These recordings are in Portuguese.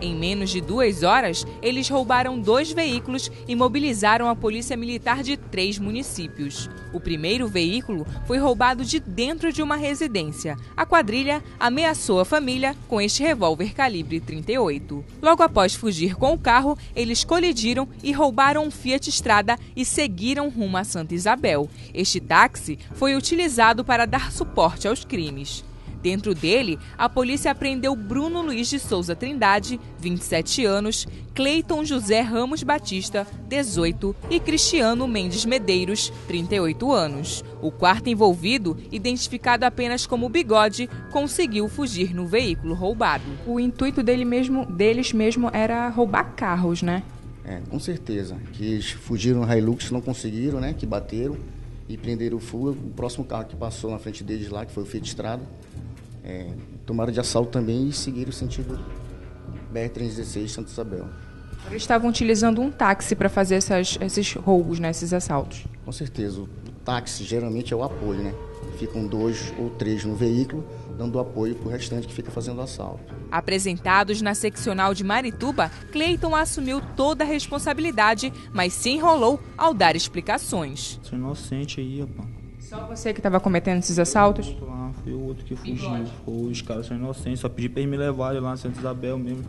Em menos de duas horas, eles roubaram dois veículos e mobilizaram a Polícia Militar de três municípios. O primeiro veículo foi roubado de dentro de uma residência. A quadrilha ameaçou a família com este revólver calibre 38. Logo após fugir com o carro, eles colidiram e roubaram um Fiat Strada e seguiram rumo a Santa Isabel. Este táxi foi utilizado para dar suporte aos crimes. Dentro dele, a polícia apreendeu Bruno Luiz de Souza Trindade, 27 anos, Cleiton José Ramos Batista, 18 e Cristiano Mendes Medeiros, 38 anos. O quarto envolvido, identificado apenas como Bigode, conseguiu fugir no veículo roubado. O intuito dele mesmo, deles mesmo era roubar carros, né? É, com certeza. Que eles fugiram no Hilux, não conseguiram, né? Que bateram e prenderam o fuga. O próximo carro que passou na frente deles lá, que foi o Fiat Estrada, é, tomaram de assalto também e seguiram o sentido BR-316 Santa Isabel. Eles estavam utilizando um táxi para fazer essas, esses roubos, né, esses assaltos. Com certeza. O táxi geralmente é o apoio, né? Ficam dois ou três no veículo, dando apoio para o restante que fica fazendo o assalto. Apresentados na seccional de Marituba, Cleiton assumiu toda a responsabilidade, mas se enrolou ao dar explicações. Sou inocente aí, rapaz. Só você que estava cometendo esses assaltos? Lá, foi o outro que fugiu. Os caras são inocentes, só pedi pra eles me levarem lá na Santa Isabel mesmo.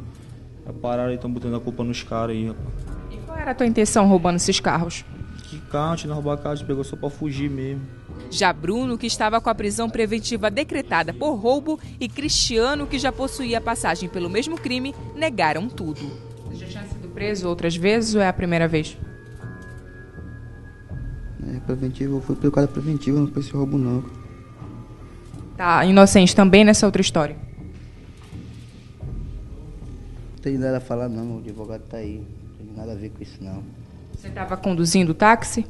Já pararam e estão botando a culpa nos caras aí, rapaz. E qual era a tua intenção roubando esses carros? Que carro, não roubar carro, a gente pegou só pra fugir mesmo. Já Bruno, que estava com a prisão preventiva decretada por roubo, e Cristiano, que já possuía passagem pelo mesmo crime, negaram tudo. Você já tinha sido preso outras vezes ou é a primeira vez? Preventivo, eu fui pelo cara preventivo, não foi esse roubo não. Tá inocente também nessa outra história? Não tem nada a falar não, o advogado tá aí. Não tem nada a ver com isso não. Você estava conduzindo o táxi?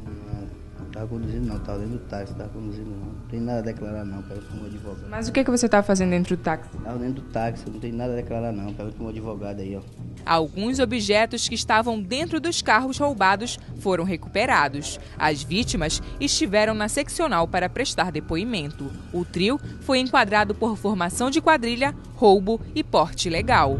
Não tava conduzindo não, tava dentro do táxi, tava conduzindo não. Não tem nada a declarar não, pega com o advogado. Mas o que, que você estava fazendo dentro do táxi? Tava dentro do táxi, não tem nada a declarar não, pega com o advogado aí, ó. Alguns objetos que estavam dentro dos carros roubados foram recuperados. As vítimas estiveram na seccional para prestar depoimento. O trio foi enquadrado por formação de quadrilha, roubo e porte ilegal.